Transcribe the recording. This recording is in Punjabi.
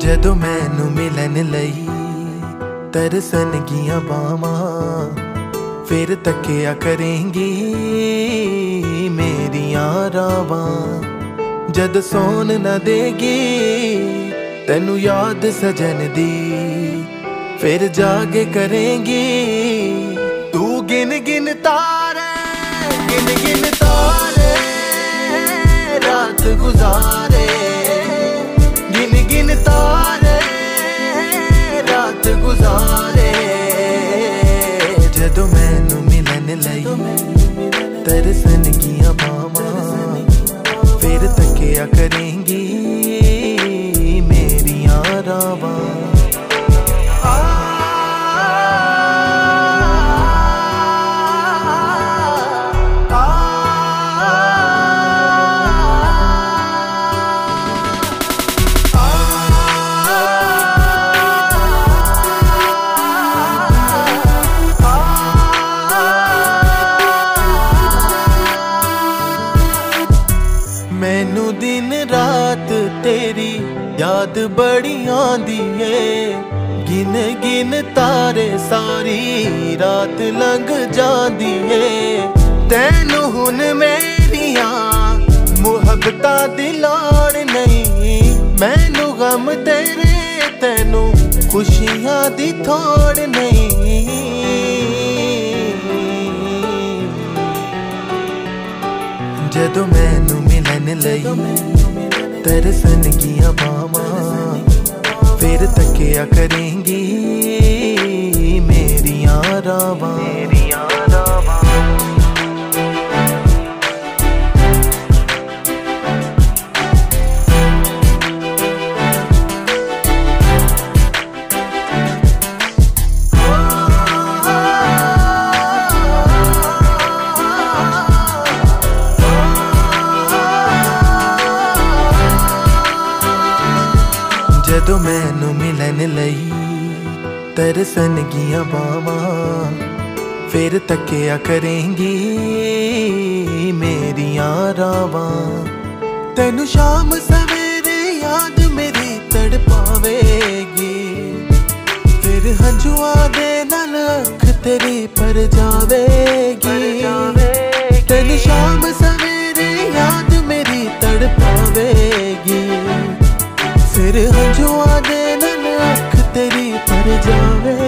ਜਦੋਂ ਮੈਨੂੰ ਮਿਲਣ ਲਈ ਤਰਸਣਗੀਆਂ ਬਾਵਾਂ, ਫਿਰ ਤੱਕਿਆ ਕਰੇਂਗੀ ਮੇਰੀਆਂ ਰਾਵਾਂ। ਜਦ ਸੌਣ ਨਾ ਦੇਗੀ ਤੈਨੂੰ ਯਾਦ ਸਜਣ ਦੀ, ਫਿਰ ਜਾਗ ਕਰੇਂਗੀ। ਤੂੰ ਗਿਨ ਗਿਨ ਤਾਰੇ ਤੱਕਿਆ ਕਰੇਂਗੀ ਦਿਨ ਰਾਤ ਤੇਰੀ ਯਾਦ ਬੜੀ ਆਂਦੀ ਏ ਗਿਨ ਗਿਨ ਤਾਰੇ ਸਾਰੀ ਰਾਤ ਲੰਘ ਜਾਂਦੀ ਏ ਤੈਨੂੰ ਹੁਣ ਮੇਰੀਆਂ ਮੁਹੱਬਤਾਂ ਦੀ ਲੋੜ ਨਹੀਂ ਮੈਨੂੰ ਗਮ ਤੇਰੇ ਤੈਨੂੰ ਖੁਸ਼ੀਆਂ ਦੀ ਥੋੜ ਨਹੀਂ ਜਦੋਂ ਮੈਨੂੰ ਮਿਲਣ ਲਈ ਤਰਸਣਗੀਆਂ ਬਾਵਾਂ ਫਿਰ ਤੱਕਿਆ ਕਰੇਂਗੀ। ਜਦੋਂ ਮੈਨੂੰ ਮਿਲਣ ਲਈ ਤਰਸਣਗੀਆਂ ਬਾਵਾਂ, ਫਿਰ ਤੱਕਿਆ ਕਰੇਂਗੀ ਮੇਰੀਆਂ ਰਾਵਾਂ। ਤੈਨੂੰ ਸ਼ਾਮ ਸਵੇਰੇ ਯਾਦ ਮੇਰੀ ਤੜਪਾਵੇਗੀ। ਫਿਰ ਹੰਝੂਆਂ ਦੇ ਨਾਲ ਅੱਖ ਤੇਰੀ ਪਰ ਜਾਵੇ ਤੇਰੀ ਪਰ ਜਾਵੇ।